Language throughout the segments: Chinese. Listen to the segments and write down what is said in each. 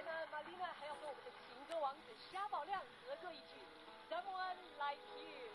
来呢，玛丽娜还要和我们的情歌王子沙宝亮合作一曲《Someone Like You》。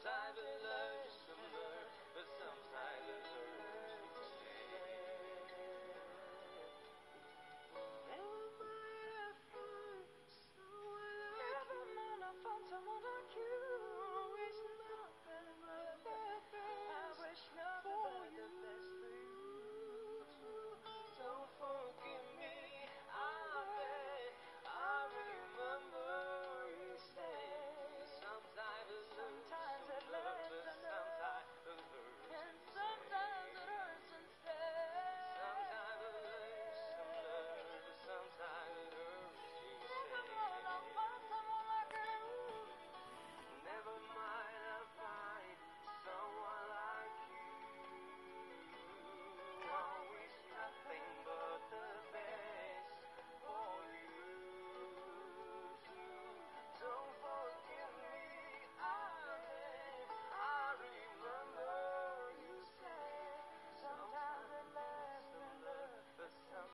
Sometimes